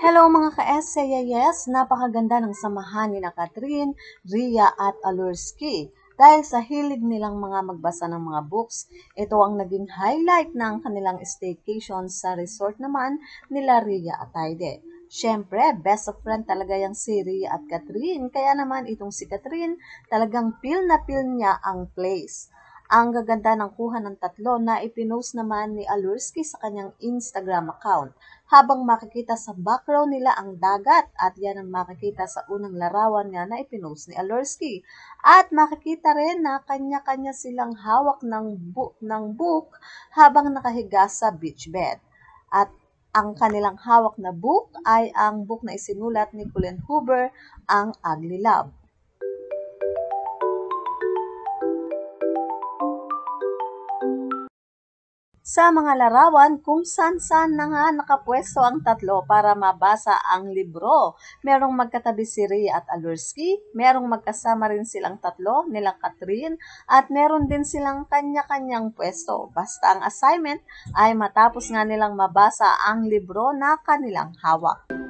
Hello mga ka-SAYS! Napakaganda ng samahan ni na Catherine, Ria at Alurski. Dahil sa hilig nilang mga magbasa ng mga books, ito ang naging highlight ng kanilang staycation sa resort naman nila Ria at Aide. Siyempre, best of friend talaga yung si Ria at Catherine, kaya naman itong si Catherine talagang feel na feel niya ang place. Ang gaganda ng kuha ng tatlo na ipinost naman ni Alurski sa kanyang Instagram account habang makikita sa background nila ang dagat at yan ang makikita sa unang larawan niya na ipinost ni Alurski. At makikita rin na kanya-kanya silang hawak ng, bu- ng book habang nakahiga sa beach bed. At ang kanilang hawak na book ay ang book na isinulat ni Colin Hoover, ang Ugly Love. Sa mga larawan kung saan-saan na nga nakapwesto ang tatlo para mabasa ang libro. Merong magkatabi si Rhea at Alurski, merong magkasama rin silang tatlo, nila Catherine, at meron din silang kanya-kanyang pwesto. Basta ang assignment ay matapos nga nilang mabasa ang libro na kanilang hawak.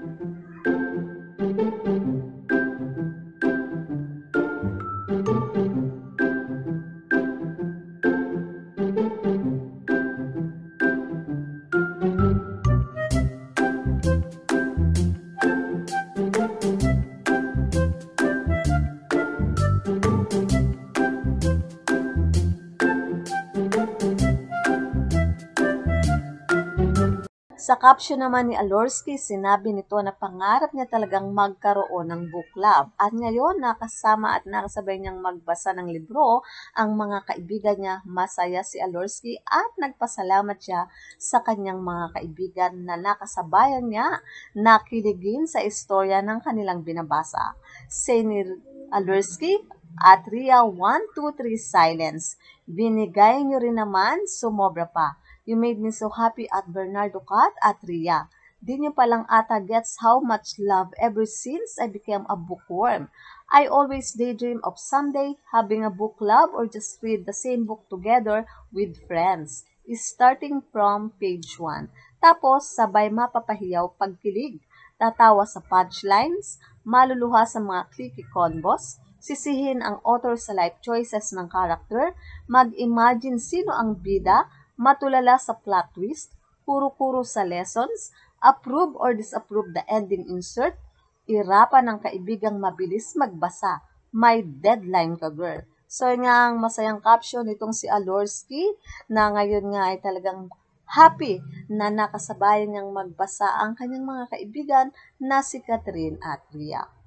Sa caption naman ni Alorski, sinabi nito na pangarap niya talagang magkaroon ng book club. At ngayon, nakasama at nakasabay niyang magbasa ng libro ang mga kaibigan niya. Masaya si Alorski at nagpasalamat siya sa kanyang mga kaibigan na nakasabayan niya na kiligin sa istorya ng kanilang binabasa. Ni Alorski, at Ria 1, 2, 3 silence. Binigay niyo rin naman, sumobra pa. You made me so happy at Bernardo Cat at Ria. Di niyo palang ata gets how much love ever since I became a bookworm. I always daydream of someday having a book club or just read the same book together with friends. Starting from page 1. Tapos, sabay mapapahiyaw pagkilig. Tatawa sa punchlines, maluluha sa mga clicky combos, sisihin ang author sa life choices ng character, mag-imagine sino ang bida, matulala sa plot twist, kuro-kuro sa lessons, approve or disapprove the ending insert, irapan ng kaibigang mabilis magbasa, may deadline ka girl. So nga ang masayang caption nitong si Alorski na ngayon nga ay talagang happy na nakasabayan niyang magbasa ang kanyang mga kaibigan na si Catherine at Ria.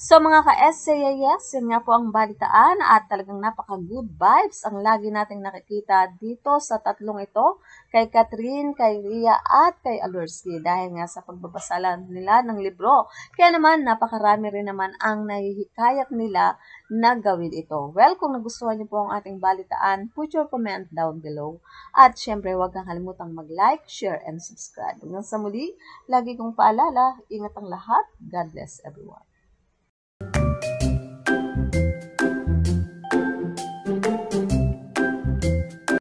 So mga ka-SAYS, yun nga po ang balitaan at talagang napaka-good vibes ang lagi nating nakikita dito sa tatlong ito, kay Catherine, kay Ria at kay Alurski dahil nga sa pagbabasalan nila ng libro. Kaya naman napakarami rin naman ang nahihikayat nila na gawin ito. Well, kung nagustuhan niyo po ang ating balitaan, put your comment down below. At syempre, huwag kang kalimutang mag-like, share, and subscribe. Hanggang sa muli, lagi kong paalala, ingat ang lahat. God bless everyone.